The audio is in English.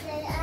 I say